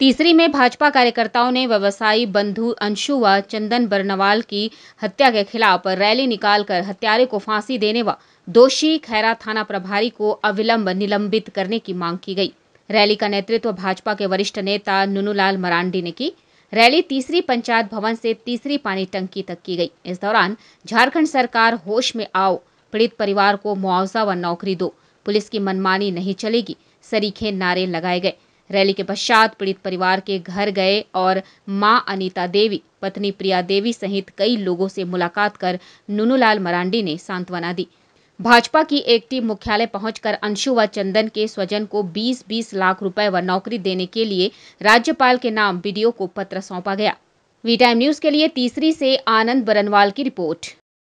तीसरी में भाजपा कार्यकर्ताओं ने व्यवसायी बंधु अंशु व चंदन बरनवाल की हत्या के खिलाफ रैली निकालकर हत्यारे को फांसी देने व दोषी खैरा थाना प्रभारी को अविलंब निलंबित करने की मांग की गई। रैली का नेतृत्व भाजपा के वरिष्ठ नेता नुनूलाल मरांडी ने की। रैली तीसरी पंचायत भवन से तीसरी पानी टंकी तक की गई। इस दौरान झारखंड सरकार होश में आओ, पीड़ित परिवार को मुआवजा व नौकरी दो। पुलिस की मनमानी नहीं चलेगी, सरीखे नारे लगाए गए। रैली के पश्चात पीड़ित परिवार के घर गए और माँ अनीता देवी, पत्नी प्रिया देवी सहित कई लोगों से मुलाकात कर नुनूलाल मरांडी ने सांत्वना दी। भाजपा की एक टीम मुख्यालय पहुंचकर अंशु व चंदन के स्वजन को 20-20 लाख रुपए व नौकरी देने के लिए राज्यपाल के नाम बीडीओ को पत्र सौंपा गया। वी टाइम न्यूज़ के लिए तीसरी से आनंद बरनवाल की रिपोर्ट।